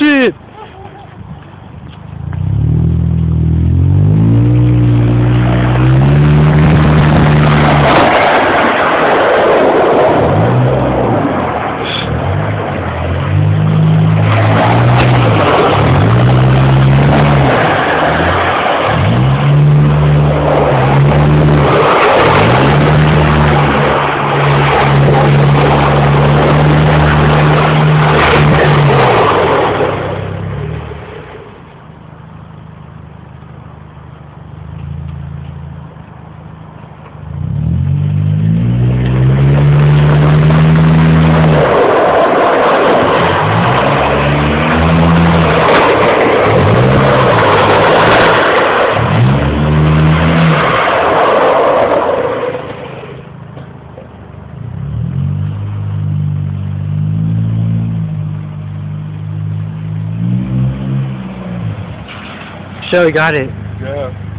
shit. Joey got it. Yeah.